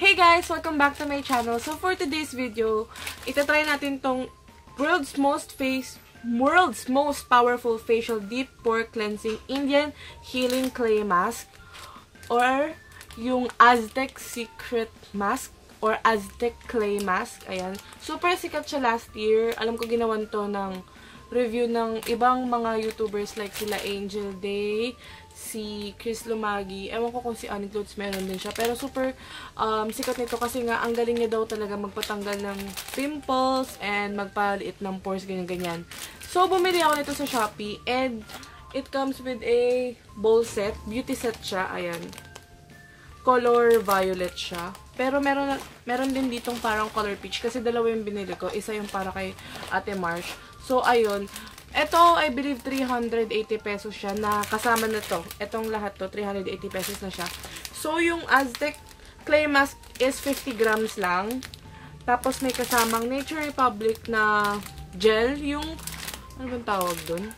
Hey guys! Welcome back to my channel. So for today's video, itatry natin tong world's most face world's most powerful facial deep pore cleansing Indian healing clay mask or yung Aztec secret mask or Aztec clay mask. Ayan. Super sikat siya last year. Alam ko ginawan to ng review ng ibang mga YouTubers like sila Angel Day, si Chris Lumagi. Ewan ko kung si Annie Clothes meron din siya. Pero super um, sikat nito kasi nga ang galing niya daw talaga magpatanggal ng pimples and magpaliit ng pores, ganyan-ganyan. So, bumili ako nito sa Shopee and it comes with a bowl set. Beauty set siya. Ayan. Color violet siya. Pero meron, meron din ditong parang color peach kasi dalawa yung binili ko. Isa yung para kay Ate Marsh. So, ayun. Ito, I believe, 380 pesos siya na kasama na to. Itong lahat to, 380 pesos na siya. So, yung Aztec clay mask is 50 grams lang. Tapos, may kasamang Nature Republic na gel. Yung, ano bang tawag dun?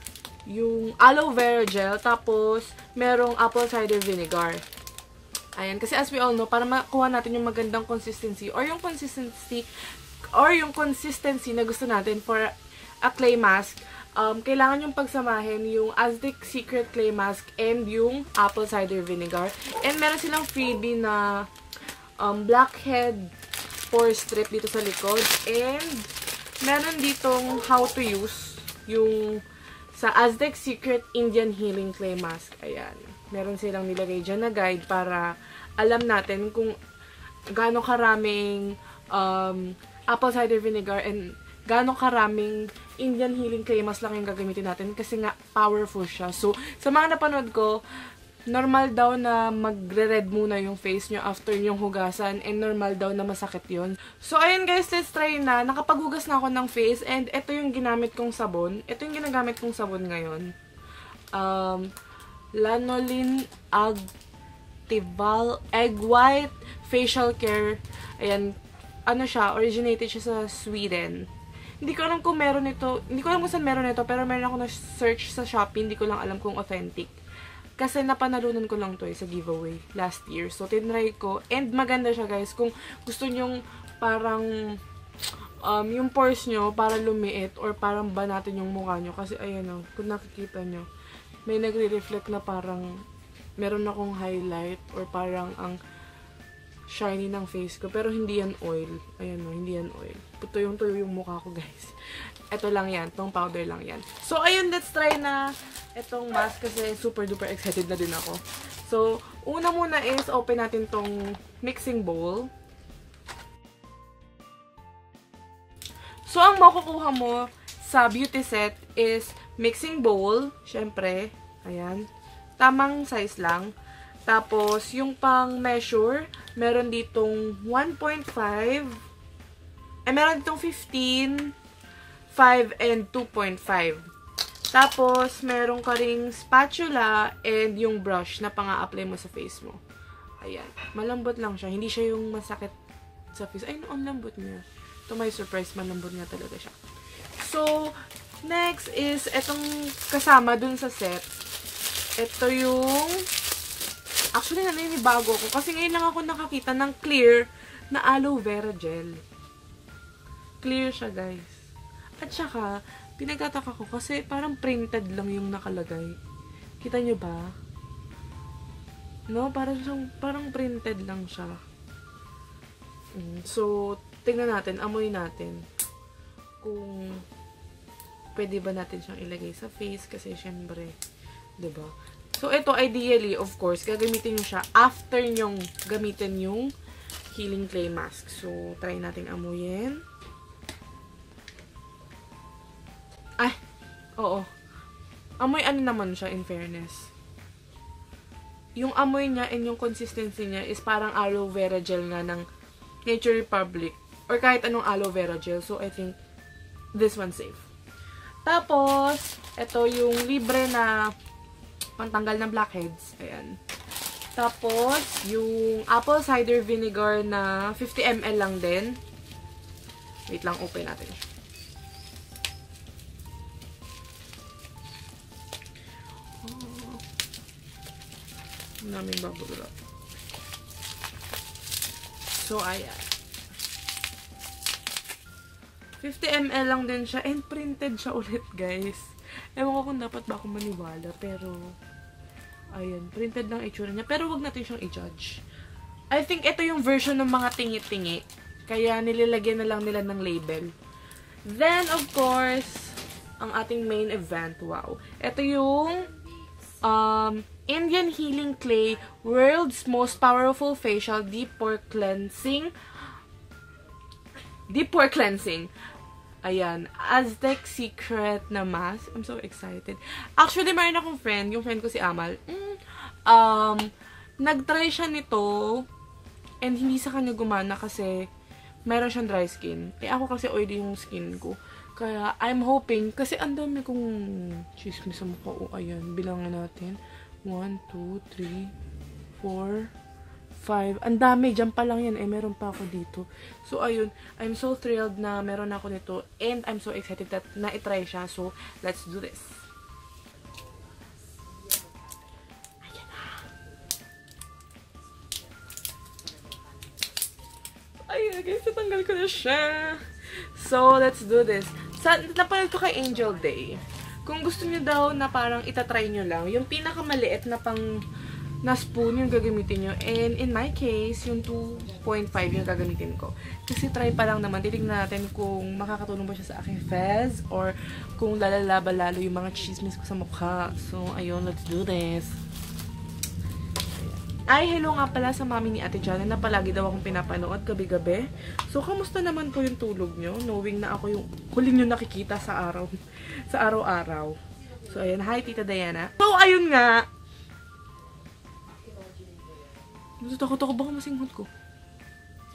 Yung aloe vera gel. Tapos, merong apple cider vinegar. Ayan. Kasi as we all know, para makuha natin yung magandang consistency or yung consistency or yung consistency na gusto natin for a clay mask, um, kailangan yung pagsamahin yung Aztec Secret Clay Mask and yung apple cider vinegar. And meron silang freebie na um, blackhead pore strip dito sa likod. And meron ditong how to use yung sa Aztec Secret Indian Healing Clay Mask. Ayan. Meron silang nilagay dyan na guide para alam natin kung gaano karaming um, apple cider vinegar and gaano karaming Indian Healing Clay Mask lang yung gagamitin natin kasi nga powerful siya. So, sa mga napanood ko, normal daw na magre-red muna yung face nyo after yung hugasan and normal daw na masakit yon So, ayun guys, let's try na. Nakapaghugas na ako ng face and ito yung ginamit kong sabon. Ito yung ginagamit kong sabon ngayon. Um, Lanolin Actival Egg White Facial Care. Ayan, ano siya, originated siya sa Sweden. Hindi ko alam kung meron ito. Hindi ko alam kung saan meron ito. Pero meron ako na-search sa Shopee. Hindi ko lang alam kung authentic. Kasi napanalunan ko lang to eh, sa giveaway last year. So, tinry ko. And maganda siya guys. Kung gusto nyong parang um, yung pores nyo para lumiit or parang banatin yung mukha nyo. Kasi ayan o, kung nakikita nyo, may nagre-reflect na parang meron akong highlight or parang ang shiny ng face ko. Pero hindi yan oil. Ayan o, hindi yan oil. Puto yung tuyo yung mukha ko, guys. Ito lang yan. Tong powder lang yan. So, ayun, let's try na itong mask kasi super duper excited na din ako. So, una muna is open natin tong mixing bowl. So, ang makukuha mo sa beauty set is mixing bowl. Syempre, ayan. Tamang size lang. Tapos, yung pang measure, meron ditong 1.5, eh, meron ditong 15, 5, and 2.5. Tapos, meron ka ring spatula and yung brush na pang-a-apply mo sa face mo. Ayan. Malambot lang siya. Hindi siya yung masakit sa face. Ay, ang lambot niya. To my surprise, malambot nga talaga siya. So, next is, etong kasama dun sa set. Ito yung Actually, naninibago ako. Kasi ngayon lang ako nakakita ng clear na aloe vera gel. Clear siya, guys. At saka, pinagtataka ko kasi parang printed lang yung nakalagay. Kita nyo ba? No? Parang, parang printed lang siya. Mm, so, tingnan natin, amoy natin. Kung pwede ba natin siyang ilagay sa face kasi syempre, 'di ba? So, ito, ideally, of course, gagamitin nyo siya after nyong gamitin yung healing clay mask. So, try natin amuyin. Ay, oo. Amoy ano naman siya, in fairness. Yung amoy niya and yung consistency niya is parang aloe vera gel nga ng Nature Republic. Or kahit anong aloe vera gel. So, I think this one's safe. Tapos, ito yung libre na pantanggal ng blackheads. Ayan. Tapos, yung apple cider vinegar na 50 ml lang din. Wait lang, open natin. Oh. Ang daming wrap. So, ayan. 50 ml lang din siya. And printed siya ulit, guys. Ewan ko kung dapat ba ako maniwala. Pero, ayan. Printed lang itsura niya. Pero wag natin siyang i-judge. I think ito yung version ng mga tingi-tingi. Kaya nililagyan na lang nila ng label. Then, of course, ang ating main event. Wow. Ito yung um, Indian Healing Clay World's Most Powerful Facial Deep Pore Cleansing Deep Pore Cleansing. Ayan. Aztec Secret na mask. I'm so excited. Actually, mayroon akong friend. Yung friend ko si Amal. Mm, um, nag-try siya nito and hindi sa kanya gumana kasi meron siyang dry skin. Eh, ako kasi oily yung skin ko. Kaya, I'm hoping, kasi ang dami kong chismis sa mukha. O, ayan, bilangan natin. 1, 2, 3, 4, 5. Ang dami, dyan pa lang yan. Eh, meron pa ako dito. So, ayun, I'm so thrilled na meron ako nito. And I'm so excited that na-try siya. So, let's do this. Ayan na. Ayun, guys, natanggal ko na siya. So, let's do this. Sa, napanood ko kay Angel Day. Kung gusto niyo daw na parang itatry nyo lang, yung pinakamaliit na pang na spoon yung gagamitin nyo. And in my case, yung 2.5 yung gagamitin ko. Kasi try pa lang naman. Titignan natin kung makakatulong ba siya sa aking fez or kung lalalaba lalo yung mga chismis ko sa mukha. So, ayun, let's do this. Ay, hello nga pala sa mami ni Ate Janet na palagi daw akong pinapanood gabi-gabi. So, kamusta naman po yung tulog nyo? Knowing na ako yung huling nyo nakikita sa araw, sa araw-araw. So, ayan. Hi, Tita Diana. So, ayun nga. Takot ako baka masinghot ko.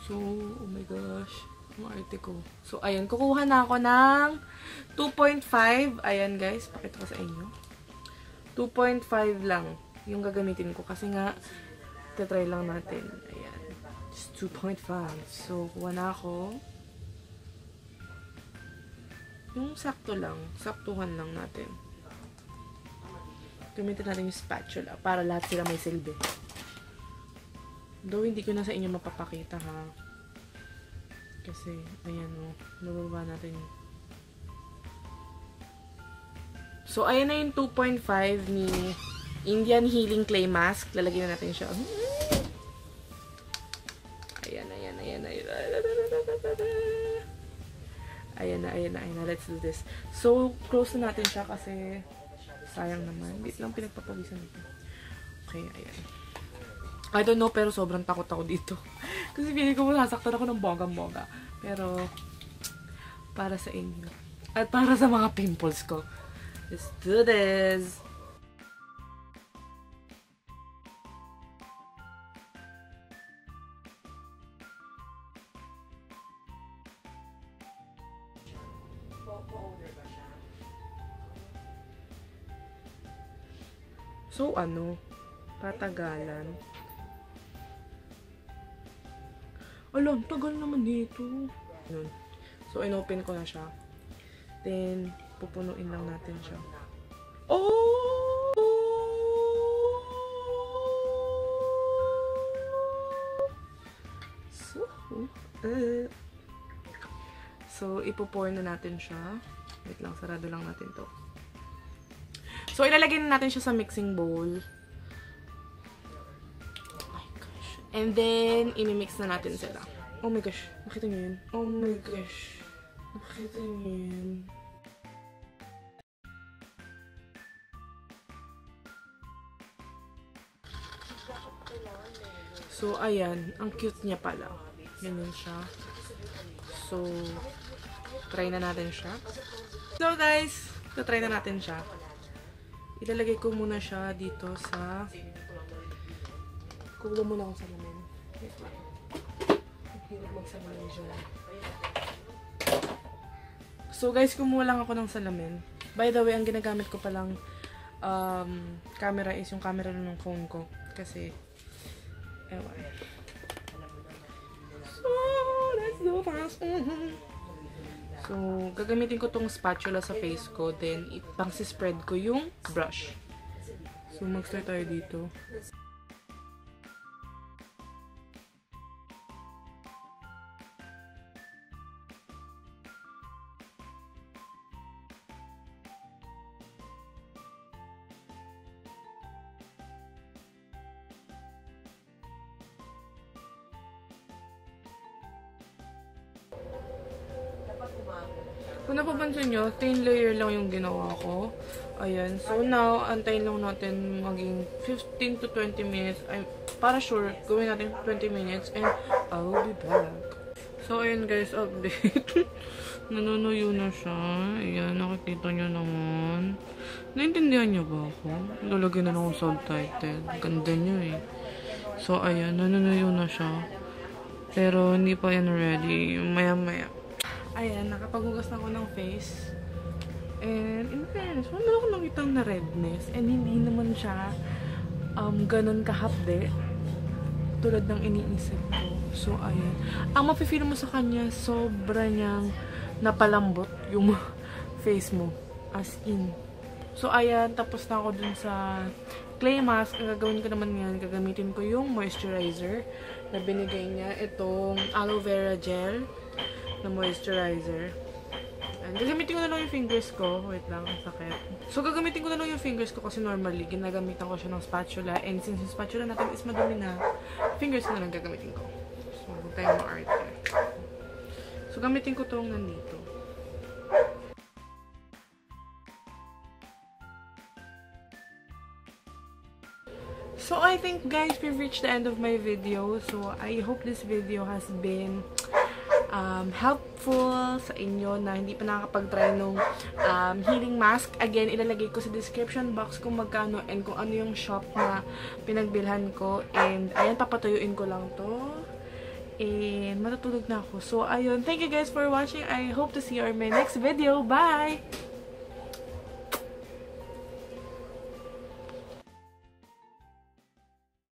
So, oh my gosh. Ang arte ko. So, ayan. Kukuha na ako ng 2.5. Ayan, guys. Pakita ko sa inyo. 2.5 lang yung gagamitin ko. Kasi nga, try lang natin. Ayan. Just 2.5. So, kuha na ako. Yung sakto lang. Saktuhan lang natin. Gamitin natin yung spatula para lahat sila may silbi. Though, hindi ko na sa inyo mapapakita, ha. Kasi, ayan, o. Oh, nababa natin So, ayan na yung 2.5 ni Indian Healing Clay Mask. Lalagyan na natin siya. Ayan, ayan, ayan, ayan. Ayan na, ayan na, ayan na. Let's do this. So, close na natin siya kasi sayang naman. Wait lang, pinagpapawisan ito. Okay, ayan. I don't know, pero sobrang takot ako dito. Kasi feeling ko masasaktan ako ng bonggang-bongga. Pero, para sa inyo. At para sa mga pimples ko. Let's do this! So, ano? Patagalan. Alam, tagal naman dito. Yun. So, inopen ko na siya. Then, pupunuin lang natin siya. Oh! So, uh, so, ipupour na natin siya. Wait lang, sarado lang natin to. So, ilalagay na natin siya sa mixing bowl. And then, imimix na natin sila. Oh my gosh. Nakita niyo yun? Oh my gosh. Nakita niyo yun? So, ayan. Ang cute niya pala. Ganyan siya. So, try na natin siya. So, guys, try na natin siya. Ilalagay ko muna siya dito sa Kukuha muna salamin. Wait lang. Hirap magsalamin siya. So guys, kumuha lang ako ng salamin. By the way, ang ginagamit ko palang um, camera is yung camera ng phone ko. Kasi, ewan. So, let's do fast. So, gagamitin ko tong spatula sa face ko. Then, ipang spread ko yung brush. So, mag-start tayo dito. Kung napapansin nyo, thin layer lang yung ginawa ko. Ayan. So now, antayin lang natin maging 15 to 20 minutes. I'm para sure, gawin natin 20 minutes and I will be back. So, ayun guys, update. Nanunuyo na siya. Ayan, nakikita nyo naman. Naintindihan nyo ba ako? Lalagyan na lang subtitle. Ganda nyo eh. So, ayan, nanunuyo na siya. Pero, hindi pa yan ready. Maya-maya. Ayan, nakapaghugas na ako ng face. And, in fairness, wala ako nakita na redness. And, hindi naman siya um, ganun kahapde. Tulad ng iniisip ko. So, ayan. Ang mapifeel mo sa kanya, sobra niyang napalambot yung face mo. As in. So, ayan. Tapos na ako dun sa clay mask. Ang gagawin ko naman yan, gagamitin ko yung moisturizer na binigay niya. Itong aloe vera gel na moisturizer. And gagamitin ko na lang yung fingers ko. Wait lang, ang sakit. So, gagamitin ko na lang yung fingers ko kasi normally, ginagamitan ko siya ng spatula. And since yung spatula natin is madumi na, fingers ko na lang gagamitin ko. So, huwag tayong ma-arte. So, gamitin ko tong nandito. So, I think guys, we've reached the end of my video. So, I hope this video has been um, helpful sa inyo na hindi pa nakakapag-try nung um, healing mask. Again, ilalagay ko sa description box kung magkano and kung ano yung shop na pinagbilhan ko. And, ayan, papatuyuin ko lang to. And, matutulog na ako. So, ayun. Thank you guys for watching. I hope to see you in my next video. Bye!